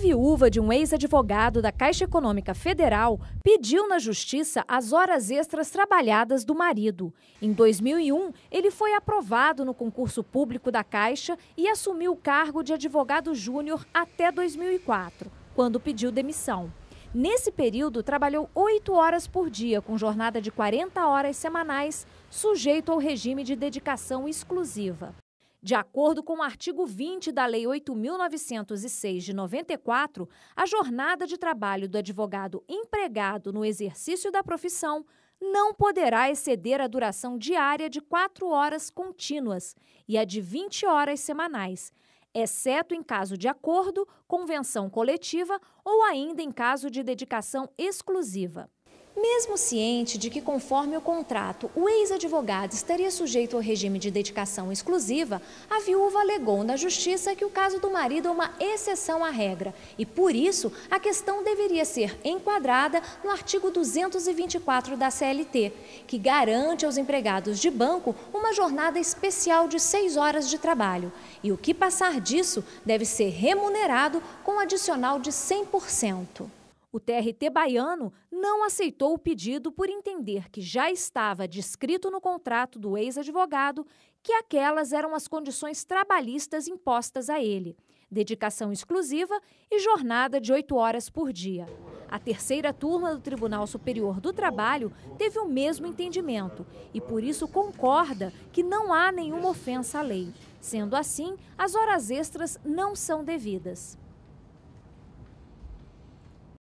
viúva de um ex-advogado da Caixa Econômica Federal pediu na justiça as horas extras trabalhadas do marido. Em 2001, ele foi aprovado no concurso público da Caixa e assumiu o cargo de advogado júnior até 2004, quando pediu demissão. Nesse período, trabalhou oito horas por dia, com jornada de 40 horas semanais, sujeito ao regime de dedicação exclusiva. De acordo com o artigo 20 da Lei 8.906 de 94, a jornada de trabalho do advogado empregado no exercício da profissão não poderá exceder a duração diária de quatro horas contínuas e a de 20 horas semanais, exceto em caso de acordo, convenção coletiva ou ainda em caso de dedicação exclusiva. Mesmo ciente de que, conforme o contrato, o ex-advogado estaria sujeito ao regime de dedicação exclusiva, a viúva alegou na justiça que o caso do marido é uma exceção à regra e, por isso, a questão deveria ser enquadrada no artigo 224 da CLT, que garante aos empregados de banco uma jornada especial de seis horas de trabalho. E o que passar disso deve ser remunerado com adicional de 100%. O TRT baiano não aceitou o pedido por entender que já estava descrito no contrato do ex-advogado que aquelas eram as condições trabalhistas impostas a ele: dedicação exclusiva e jornada de oito horas por dia. A terceira turma do Tribunal Superior do Trabalho teve o mesmo entendimento e, por isso, concorda que não há nenhuma ofensa à lei. Sendo assim, as horas extras não são devidas.